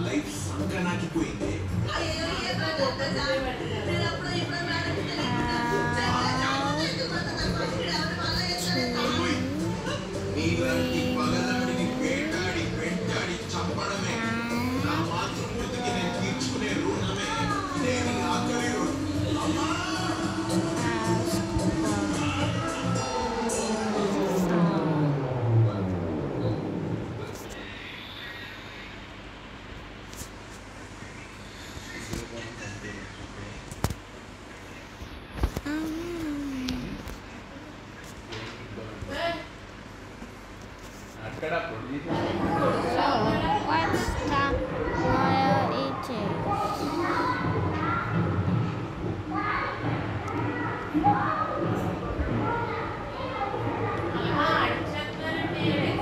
Life Sankanaki Puente. Né? So, what's wire it is?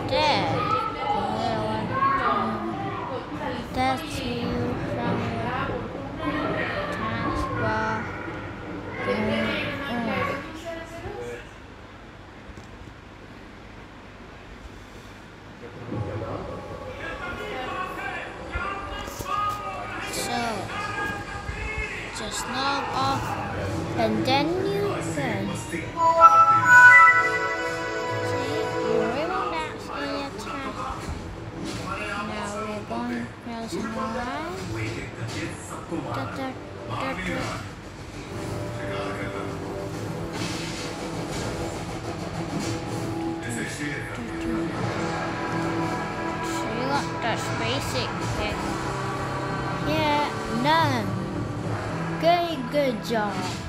There. That's you from your taskbar. So, just log off and then you can see you remove that in attack. Now we're going to press right. Da, da, da, da. Got basic thing. Yeah, none. Good, good job.